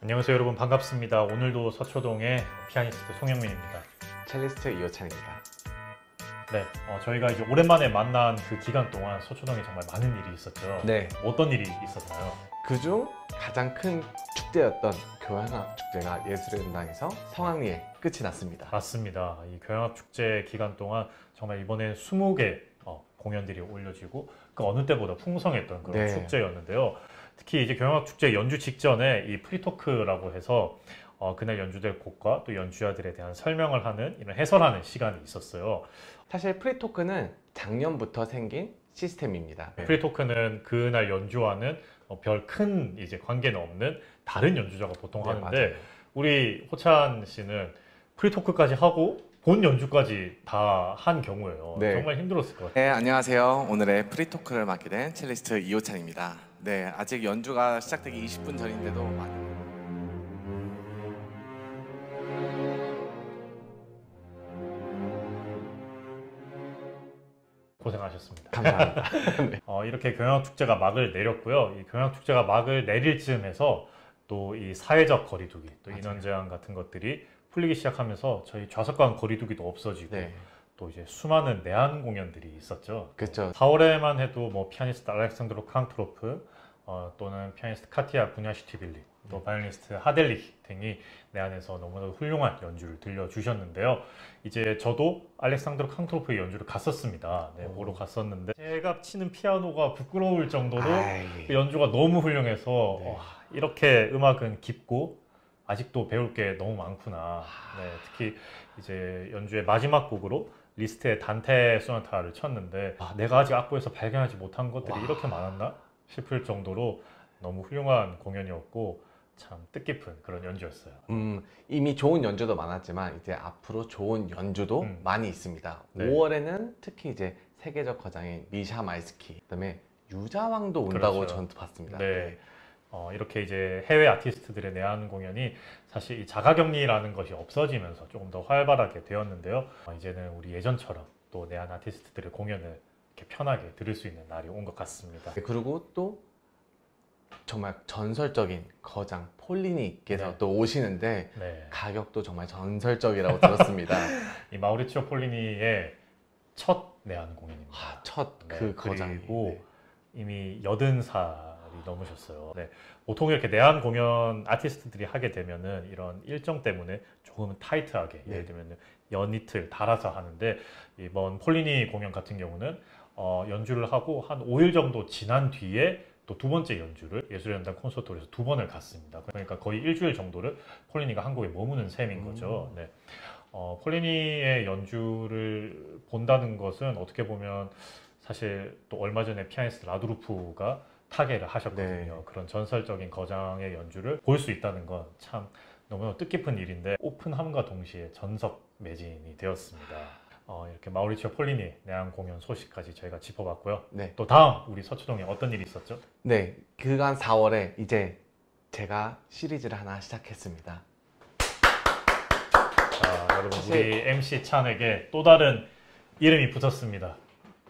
안녕하세요 여러분 반갑습니다. 오늘도 서초동의 피아니스트 송영민입니다. 첼리스트 이호찬입니다. 네, 어, 저희가 이제 오랜만에 만난 그 기간 동안 서초동에 정말 많은 일이 있었죠. 네. 어떤 일이 있었나요? 그중 가장 큰 축제였던 교향악 축제가 예술의 전당에서 성황리에 끝이 났습니다. 맞습니다. 이 교향악 축제 기간 동안 정말 이번에 20개 어, 공연들이 올려지고 그 어느 때보다 풍성했던 그런 네. 축제였는데요. 특히 이제 교향악 축제 연주 직전에 이 pre-talk라고 해서 어, 그날 연주될 곡과 또 연주자들에 대한 설명을 하는 이런 해설하는 시간이 있었어요. 사실 pre-talk는 작년부터 생긴 시스템입니다. 네. pre-talk는 그날 연주와는 어, 별 큰 이제 관계는 없는 다른 연주자가 보통 네, 하는데 맞아요. 우리 호찬 씨는 pre-talk까지 하고 본 연주까지 다 한 경우예요. 네. 정말 힘들었을 것 같아요. 네, 안녕하세요. 오늘의 pre-talk를 맡게 된 첼리스트 이호찬입니다. 네, 아직 연주가 시작되기 20분 전인데도 많이 고생하셨습니다. 감사합니다. 어, 이렇게 교향악 축제가 막을 내렸고요. 이 교향악 축제가 막을 내릴 즈음에서 또 이 사회적 거리두기, 또 맞아요. 인원 제한 같은 것들이 풀리기 시작하면서 저희 좌석간 거리두기도 없어지고 네, 또 이제 수많은 내한 공연들이 있었죠. 그렇죠. 4월에만 해도 뭐 피아니스트 알렉상드르 캉토로프 어, 또는 피아니스트 카티아 부니아티쉬빌리 또 바이올리니스트 하델리 등이 내한해서 너무나도 훌륭한 연주를 들려주셨는데요. 이제 저도 알렉상드르 캉토로프의 연주를 갔었습니다. 네, 오. 보러 갔었는데 제가 치는 피아노가 부끄러울 정도로 아이, 그 연주가 너무 훌륭해서 네. 와, 이렇게 음악은 깊고 아직도 배울 게 너무 많구나. 네, 특히 이제 연주의 마지막 곡으로 리스트의 단테 소나타를 쳤는데 아, 내가 아직 악보에서 발견하지 못한 것들이 와. 이렇게 많았나 싶을 정도로 너무 훌륭한 공연이었고 참 뜻깊은 그런 연주였어요. 음, 이미 좋은 연주도 많았지만 이제 앞으로 좋은 연주도 음. 많이 있습니다. 네. 5월에는 특히 이제 세계적 거장인 미샤 마이스키, 그다음에 유자왕도 온다고 그렇죠. 저는 봤습니다. 네. 어, 이렇게 이제 해외 아티스트들의 내한 공연이 사실 이 자가격리라는 것이 없어지면서 조금 더 활발하게 되었는데요. 어, 이제는 우리 예전처럼 또 내한 아티스트들의 공연을 이렇게 편하게 들을 수 있는 날이 온 것 같습니다. 네, 그리고 또 정말 전설적인 거장 폴리니께서 네. 또 오시는데 네. 가격도 정말 전설적이라고 들었습니다. 이 마우리치오 폴리니의 첫 내한 공연입니다. 아, 첫 네, 그 거장이 그리고 네. 이미 여든 살이 넘으셨어요. 네. 보통 이렇게 내한 공연 아티스트들이 하게 되면은 이런 일정 때문에 조금 타이트하게 네. 예를 들면 연이틀 달아서 하는데 이번 폴리니 공연 같은 경우는 어, 연주를 하고 한 5일 정도 지난 뒤에 또 두 번째 연주를 예술연단 콘서트홀에서 두 번을 갔습니다. 그러니까 거의 일주일 정도를 폴리니가 한국에 머무는 셈인 거죠. 음. 네. 어, 폴리니의 연주를 본다는 것은 어떻게 보면 사실 또 얼마 전에 피아니스트 라두루프가 타계를 하셨거든요. 네. 그런 전설적인 거장의 연주를 볼 수 있다는 건 참 너무나 뜻깊은 일인데 오픈함과 동시에 전석 매진이 되었습니다. 어, 이렇게 마우리치오 폴리니 내한 공연 소식까지 저희가 짚어봤고요. 네. 또 다음 우리 서초동에 어떤 일이 있었죠? 네, 그간 4월에 이제 제가 시리즈를 하나 시작했습니다. 자, 여러분 사실- 우리 MC 찬에게 또 다른 이름이 붙었습니다.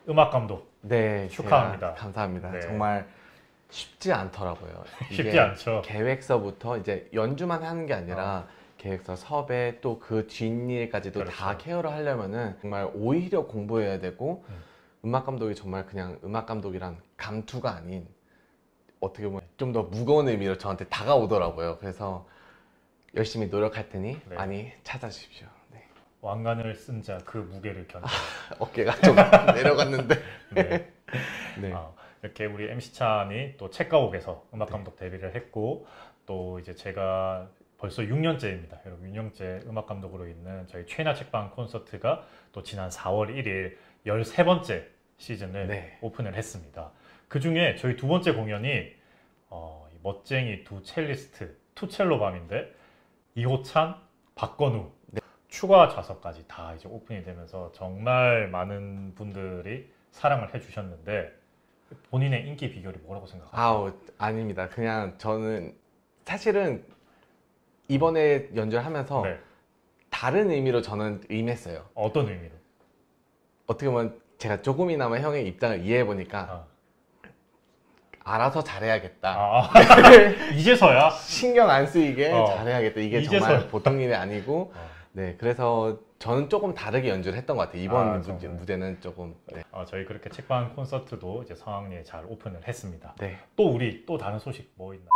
음악 감독. 네, 축하합니다. 감사합니다. 네. 정말 쉽지 않더라고요. 쉽지 않죠. 계획서부터 이제 연주만 하는 게 아니라 계획서, 섭외 또 그 뒷일까지도 다 어. 그렇죠. 케어를 하려면은 정말 오히려 공부해야 되고 음. 음악 감독이 정말 그냥 음악 감독이란 감투가 아닌 어떻게 보면 좀 더 무거운 의미로 저한테 다가오더라고요. 그래서 열심히 노력할 테니 네. 많이 찾아주십시오. 네. 왕관을 쓴 자 그 무게를 견뎌. 어깨가 좀 내려갔는데. 네. 네. 아, 이렇게 우리 MC 찬이 또 책가옥에서 음악 감독 데뷔를 했고 또 이제 제가 벌써 6년째입니다. 여러분 6년째 음악 감독으로 있는 저희 최나 책방 콘서트가 또 지난 4월 1일 13번째 시즌을 네. 오픈을 했습니다. 그 중에 저희 두 번째 공연이 어, 이 멋쟁이 두 첼리스트 투첼로 밤인데 이호찬, 박건우 네. 추가 좌석까지 다 이제 오픈이 되면서 정말 많은 분들이 사랑을 해주셨는데 본인의 인기 비결이 뭐라고 생각하세요? 아우 아닙니다. 그냥 저는 사실은 이번에 연주를 하면서 네. 다른 의미로 저는 임했어요. 어떤 의미로? 어떻게 보면 제가 조금이나마 형의 입장을 이해해 보니까 아, 알아서 잘해야겠다. 아, 이제서야. 신경 안 쓰이게 어. 잘해야겠다. 이게 이제서야. 정말 보통 일이 아니고, 어, 네, 그래서 저는 조금 다르게 연주를 했던 것 같아요. 이번 아, 무대, 정말. 무대 는 조금, 네. 어, 저희 그렇게 책방 콘서트도 이제 성황리에 잘 오픈을 했습니다. 네. 또 우리 또 다른 소식 뭐 있나?